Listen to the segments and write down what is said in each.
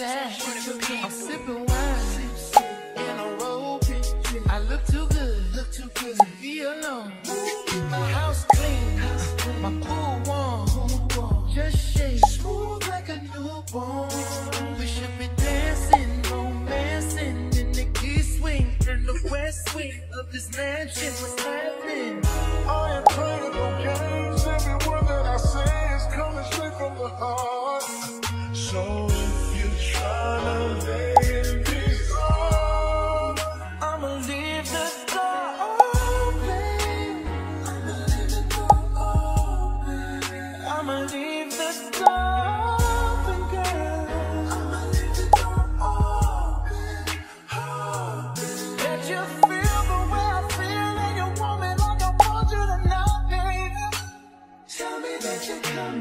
I look too good to be alone. House clean, my pool warm. Just smooth like a newborn. We should be dancing, romancing in the east wing and the west wing of this mansion. What's happening? All incredible.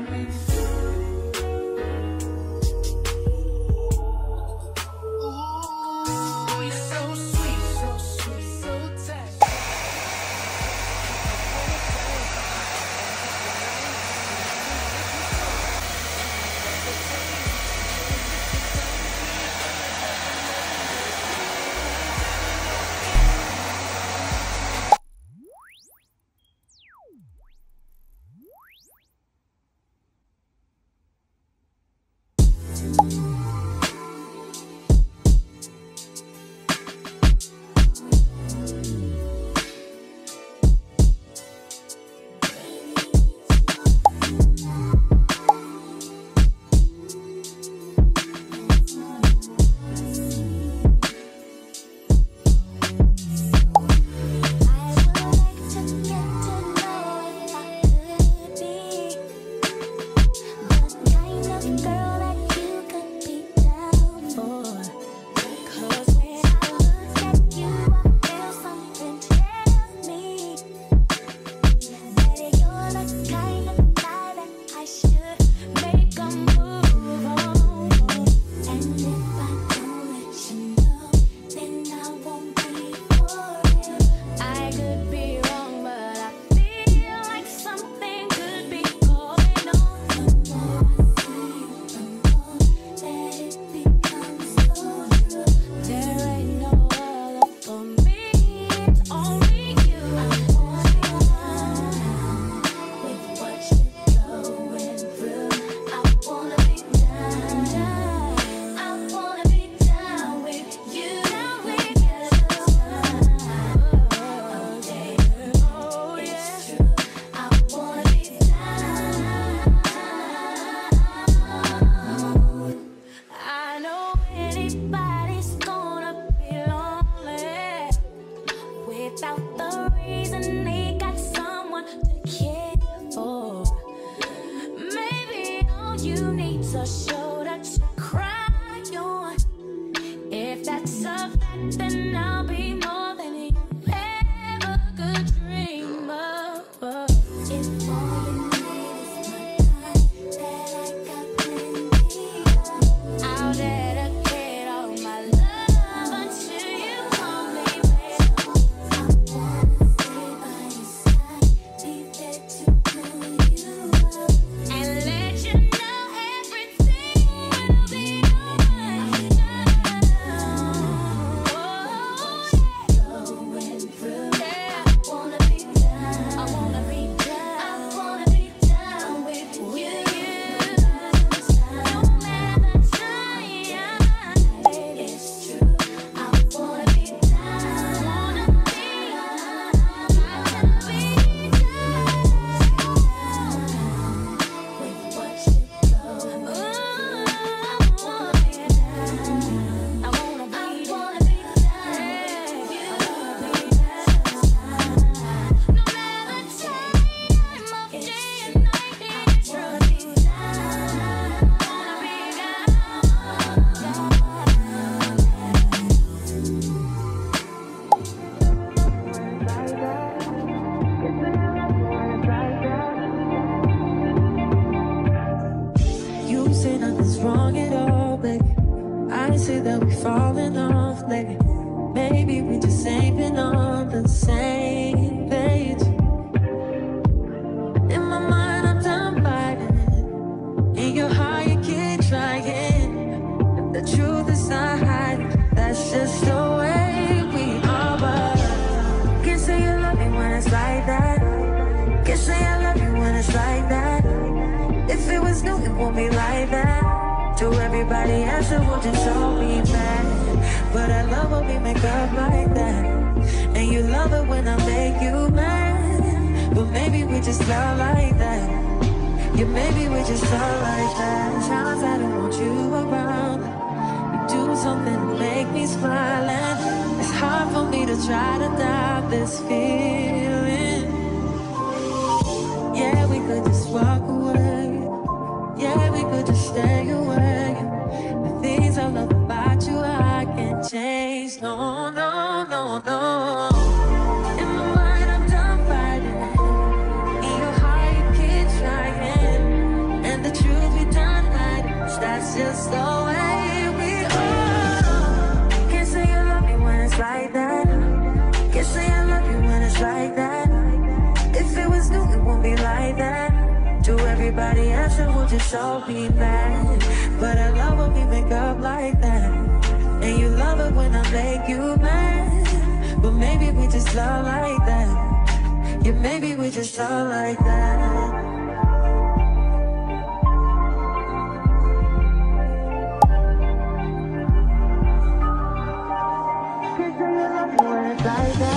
with without the reasoning. wrong at all, baby. I say that we falling off, baby. Else, it would just show me back. But I love when we make up like that. And you love it when I make you mad. But maybe we just love like that. Yeah, maybe we just love like that. Times I don't want you around. You do something to make me smile. And it's hard for me to try to doubt this feeling. Yeah, we could just walk change. No, no, no, no. In my mind, I'm done fighting. In your heart, you keep trying. And the truth we. That's just the way we are. Can't say love when it's like that. Can't say I love you when it's like that. If it was new, it won't be like that. To everybody else, it would just show me mad. But I love when we make up like that. Make you mad. But maybe we just love like that. Yeah, maybe we just love like that. Like that.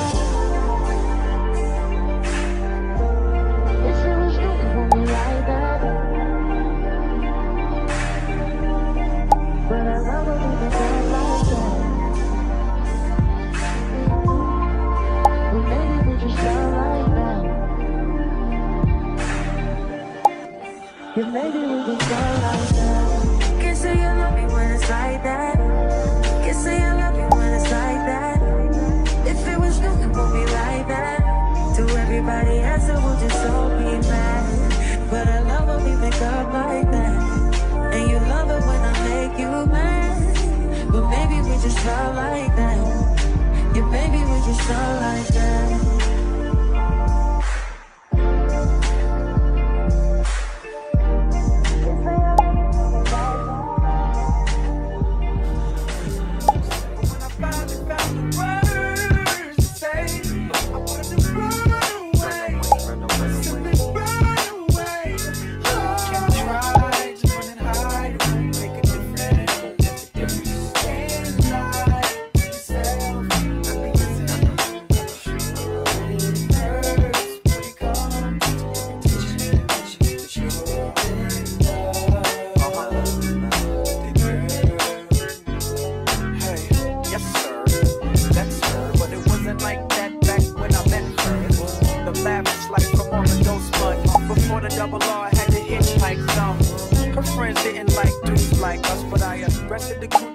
Yeah, maybe we like that. Can't say you love me when it's like that. Can't say I love you when it's like that. If it was it won't be like that. To everybody else, just so be mad. But I love when we make up like that. And you love it when I make you mad. But maybe we just like that. Yeah, maybe we just love like that. Friends didn't like dudes like us, but I arrested the coochie